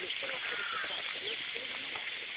filho próprio que faz a minha filha.